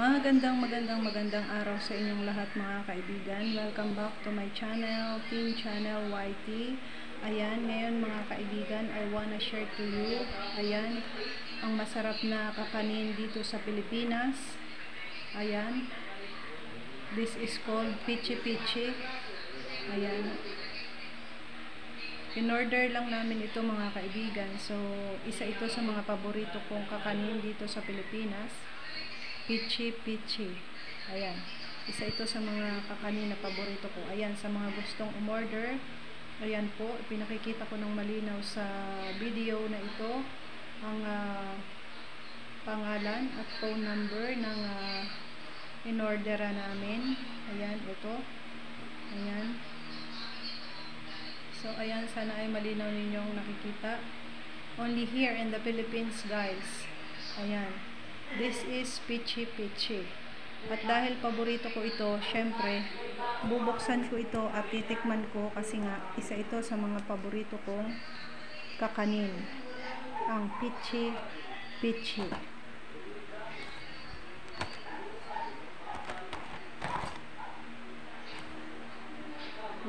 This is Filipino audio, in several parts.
Magandang magandang magandang araw sa inyong lahat mga kaibigan. Welcome back to my channel, Team Channel YT. Ayan, ngayon mga kaibigan, I wanna share to you, ayan, ang masarap na kakanin dito sa Pilipinas. Ayan, this is called Pichi Pichi. Ayan, in-order lang namin ito mga kaibigan. So, isa ito sa mga paborito kong kakanin dito sa Pilipinas. Pichi Pichi. Ayan. Isa ito sa mga kakanin na paborito ko. Ayan, sa mga gustong umorder. Ayan po, pinakikita ko ng malinaw sa video na ito ang uh, pangalan at phone number ng uh, in-ordera namin. Ayan, ito. Ayan. So, ayan, sana ay malinaw ninyong nakikita. Only here in the Philippines, guys. Ayan. This is Pichi Pichi. At dahil paborito ko ito, syempre, bubuksan ko ito at titikman ko kasi nga isa ito sa mga paborito kong kakanin. Ang Pichi Pichi.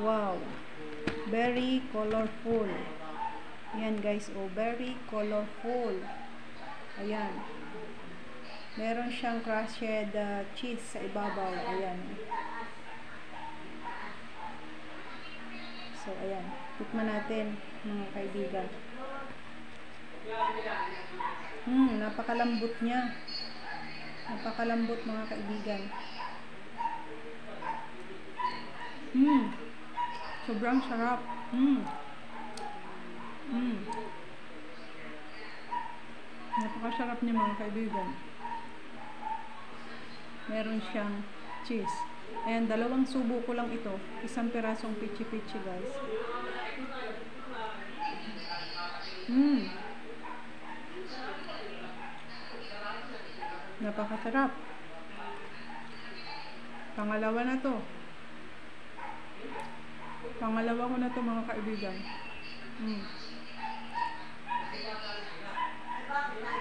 Wow! Very colorful. Yan guys, oh, very colorful. Ayan. Meron siyang crushed uh, cheese sa ibabaw. Ayan. So, ayan. Tikman natin, mga kaibigan. Hmm, napakalambot niya. Napakalambot, mga kaibigan. Hmm. Sobrang sarap. Hmm. Hmm. Napakasarap niya, mga kaibigan meron siyang cheese. Ayan, dalawang subo ko lang ito. Isang pirasong pichi-pichi, guys. Mmm. Napakasarap. Pangalawa na to. Pangalawa ko na to mga kaibigan. Mm.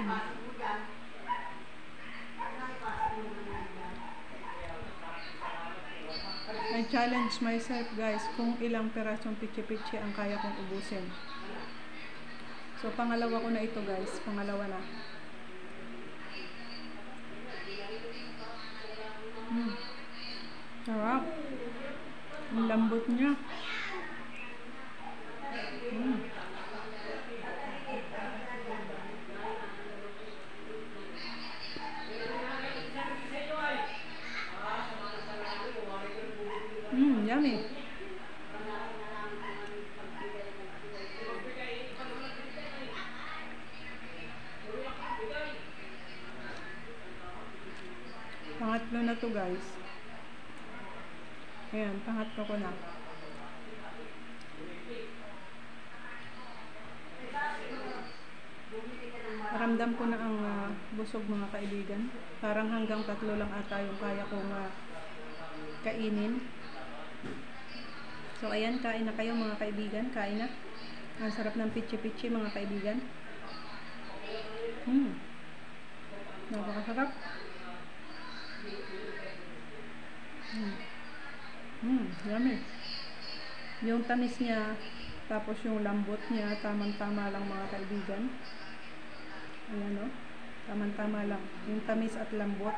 Mm. I challenge myself guys kung ilang perasong pichi-pichi ang kaya kong ubusin. So pangalawa ko na ito guys, pangalawa na. Mm. Sarap. Ang lambot niya. Mm. Yummy. Pangatlo na to guys. Ayan, pangatlo ko na. Ramdam ko na ang uh, busog mga kaibigan. Parang hanggang tatlo lang ata yung kaya kong uh, kainin. So, ayan, kain na kayo mga kaibigan. Kain na. Ang sarap ng pichi-pichi mga kaibigan. Hmm. Napakasarap. Hmm. Hmm, yummy. Yung tamis niya, tapos yung lambot niya, tamang-tama lang mga kaibigan. Ayan o. Oh. Tamang-tama lang. Yung tamis at lambot.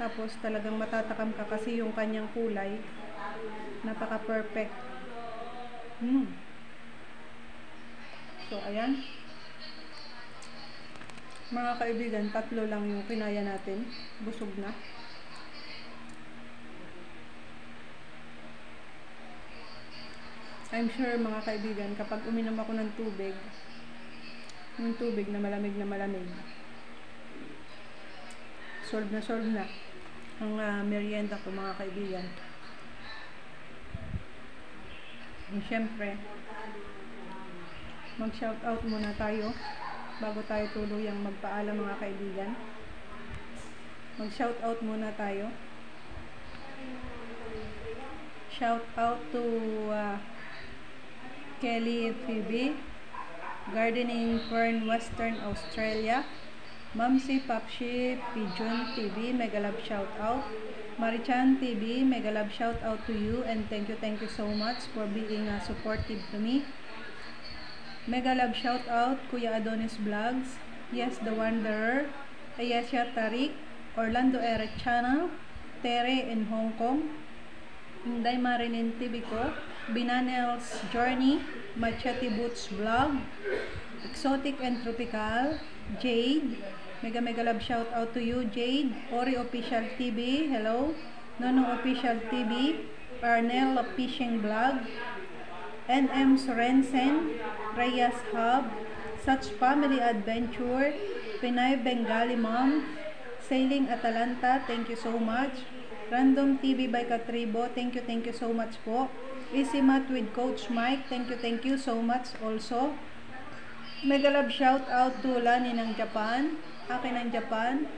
Tapos talagang matatakam ka kasi yung kanyang kulay, napaka-perfect. Hmm. So, ayan. Mga kaibigan, tatlo lang yung kinaya natin. Busog na. I'm sure mga kaibigan, kapag uminom ako ng tubig, yung tubig na malamig na malamig, solve na solve na ang uh, merienda ko mga kaibigan. And syempre, mag-shoutout muna tayo bago tayo tuluyang magpaalam mga kaibigan. Mag-shoutout muna tayo. Shoutout to uh, Kelly Phoebe, Gardening Fern, Western Australia. Mamsi Papshi Pigeon TV, mega love shout out. Marichan TV, mega love shout out to you and thank you, thank you so much for being uh, supportive to me. Mega love shout out Kuya Adonis Vlogs, Yes the Wanderer, Ayesha Tarik, Orlando Eric Channel, Tere in Hong Kong, Inday Marinin TV ko, Binanel's Journey, Machete Boots Vlog, Exotic and Tropical, Jade, mega mega love shout out to you Jade, Ori Official TV, hello, Nono Official TV, Arnel Fishing Vlog, NM Sorensen, Reyes Hub, Such Family Adventure, Pinay Bengali Mom, Sailing Atalanta, thank you so much. Random TV by Katribo, thank you, thank you so much po. Easy Mat with Coach Mike, thank you, thank you so much also. Mega love shout out to Lani ng Japan, akin ng Japan,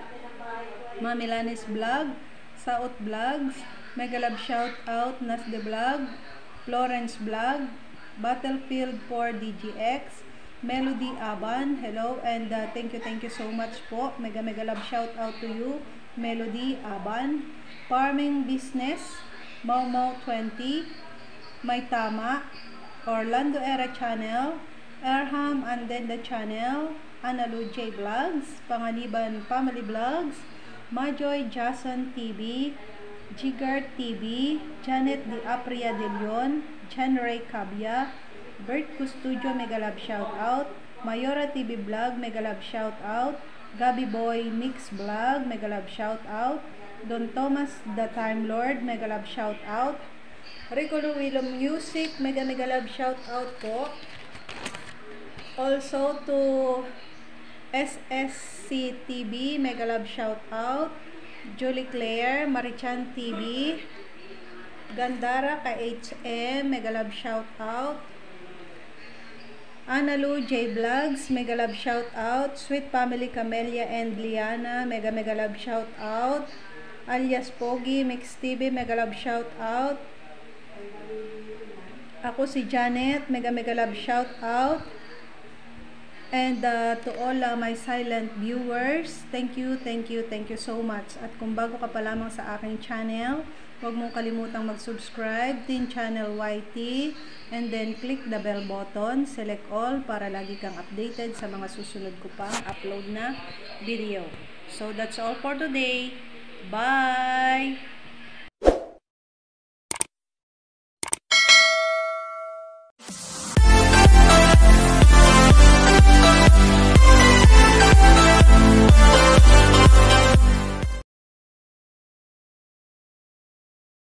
Mami Lanis Vlog, Saot Vlogs, Mega love shout out Nasde Vlog, Florence Vlog, Battlefield 4 DGX, Melody Aban, hello. And uh, thank you, thank you so much po. Mega mega love shout out to you, Melody Aban. Farming Business, Mau Mau 20, May Tama, Orlando Era Channel, Erham and then the channel, Analu J Vlogs, Panganiban Family Vlogs, Majoy Jason TV, Jigar TV, Janet Di Apria De Leon, Jan Ray Cabia, Bert Custudio Mega Love Shout Out, Mayora TV Vlog Mega Love Shout Out, Gabi Boy Mix Vlog Mega Love Shout Out, Don Thomas The Time Lord Mega Love Shout Out, Rico Luwilo Music Mega Mega Love Shout Out po. Also to SSC TV Mega Love Julie Claire Marichan TV, Gandara ka HM Mega Love Shout J Vlogs, Mega Love Shout Out, Sweet Family Camelia and Liana, Mega Mega Love Shout Out, alias Pogi, Mix TV, Mega Love Shout Out, ako si Janet, Mega Mega Love Shout Out, and uh, to all uh, my silent viewers, thank you, thank you, thank you so much. At kung bago ka pa lamang sa aking channel, huwag mong kalimutang mag-subscribe, Tin Channel YT, and then click the bell button, select all para lagi kang updated sa mga susunod ko pang upload na video. So that's all for today. Bye!